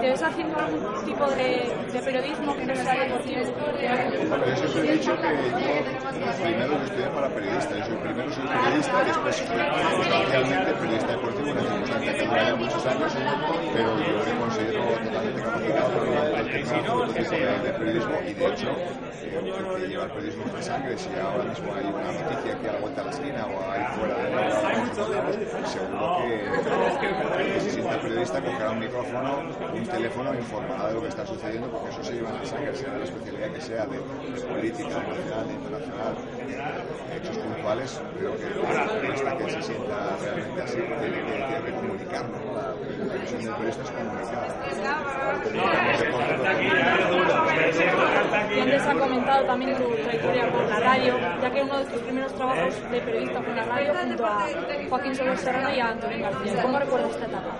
¿te ves haciendo algún tipo de, de periodismo que no sea deportivo? Yo siempre he dicho que yo primero estudié para periodista. Yo primero soy periodista, después soy oficialmente periodista deportivo, una circunstancia que dura muchos años, pero yo me considero para practicar otro tipo de, de periodismo y de hecho eh, que lleva el periodismo en sangre. Si ahora mismo hay una noticia aquí a la vuelta de la esquina o ahí fuera de la seguro que, que se sienta periodista cogerá un micrófono, un teléfono informará de lo que está sucediendo porque eso se lleva en la sangre, sea de la especialidad que sea, de, política, nacional, de internacional, hechos puntuales, creo que el periodista que se sienta realmente así tiene que, que comunicarlo. La, la misión del periodista es comunicar. Y antes ha comentado también tu trayectoria por la radio, ya que uno de tus primeros trabajos de periodista fue en la radio junto a Joaquín Soler Serrano y a Antonio García. ¿Cómo recuerdas esta etapa?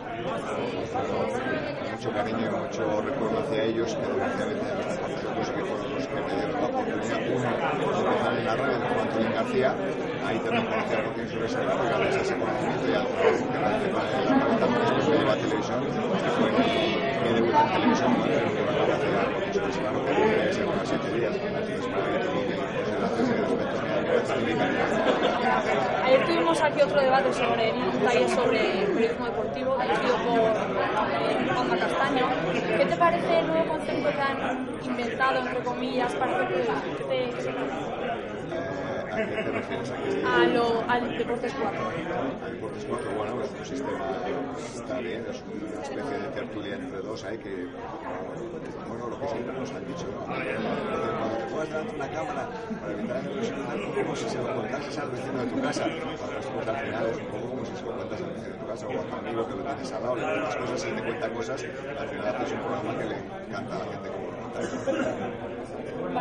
mucho cariño y mucho recuerdo hacia ellos, que desgraciadamente ya no están con nosotros, que fueron los que me dieron la oportunidad, uno, de empezar en la radio con Antonio García, ahí también conocí a Joaquín Soler Serrano, y gracias a ese conocimiento y al trabajo que con él, también después me llevó a televisión, que fue mi debut en televisión, ¿no? en un programa que hacía Joaquín Soler Serrano, que duré se llama Siete Días, entonces para mí tengo mil consideraciones y respeto a mi admiración y mi tuvimos aquí otro debate sobre un taller sobre periodismo deportivo dirigido por eh, Juanma Castaño. ¿Qué te parece el nuevo concepto que han inventado, entre comillas, para hacer periodismo? ¿Qué te-? Eh, ¿A lo, al Deportes 4. El Deportes 4, bueno, es un sistema, está bien, es una especie de tertulia entre dos, hay que, bueno, lo que siempre nos han dicho, ¿no? Cuando te puedas dar una cámara para evitar el personal, como si se lo contases al vecino de tu casa, pues, pues al final es un poco como si se lo cuentas al vecino de tu casa o a tu amigo que lo tienes al lado, le cuentas cosas y te cuenta cosas, al final haces un programa que le encanta a la gente como lo cuenta.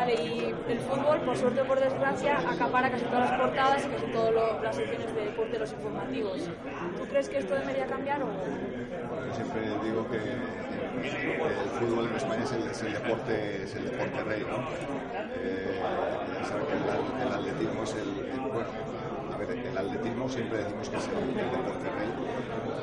Y el fútbol, por suerte o por desgracia, acapara casi todas las portadas y casi todas las secciones de deporte de los informativos. ¿Tú crees que esto debería cambiar o...? Yo siempre digo que el fútbol en España es el, deporte es el deporte rey, ¿no? Eh, el, el atletismo es el, el- ver, el atletismo siempre decimos que es el, el deporte rey,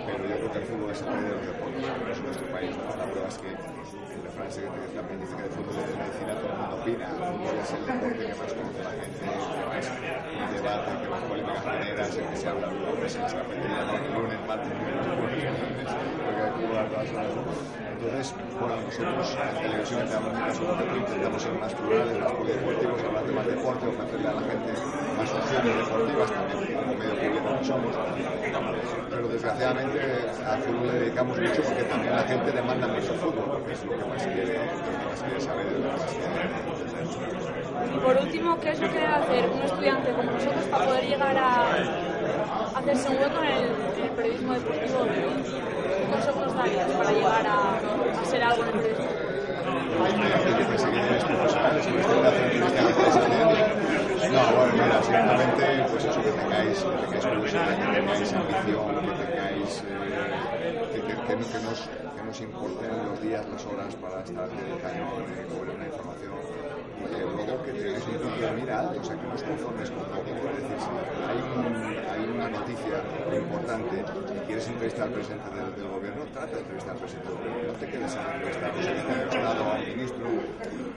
pero yo creo que el fútbol es el rey de los deportes, por nuestro país. La prueba es que el refrán que también dice que de fútbol y de medicina todo el mundo opina, el fútbol es el deporte que más conoce la gente, que más debate, que más polémica genera, es el que se habla los lunes en las cafeterías, el lunes, martes, jueves, porque hay que jugar todas horas, ¿no? Entonces, bueno, nosotros en televisión Sobre intentamos ser más plurales, más polideportivos, hablar de más deporte, ofrecerle a la gente más opciones deportivas, también como medio que somos. Pero desgraciadamente al fútbol le dedicamos mucho porque también la gente demanda mucho fútbol, porque es lo que más quiere, lo que lo que más quiere. Y por último, ¿qué es lo que debe hacer un estudiante como nosotros para poder llegar a hacerse un hueco en el, en el periodismo deportivo? ¿Qué consejos darías para llegar a, a ser algo en el periodismo No, bueno, mira, simplemente, pues eso, que tengáis, que tengáis curiosidad, que tengáis ambición, que tengáis, eh, que, que, que, no- que nos, que nos importen los días, las horas para estar el cañón, eh, cubrir una información. Y eh, luego que mira alto, o sea, que no os conforméis con poco. Es decir, hay, hay una noticia importante y quieres entrevistar al presidente del, gobierno, trata de entrevistar al presidente del gobierno. No te quedes a entrevistar a un secretario de Estado o a un ministro,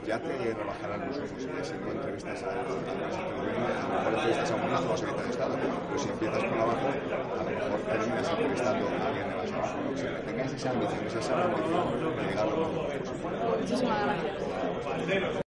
ya te rebajarán los ojos. Y si no entrevistas al, al presidente del gobierno, a lo mejor entrevistas a un ministro secretario de Estado. Pero si empiezas por abajo, a lo mejor terminas entrevistando a alguien de sea, que tengáis esa ambición, esa ambición de llegar a lo mejor. Muchísimas gracias.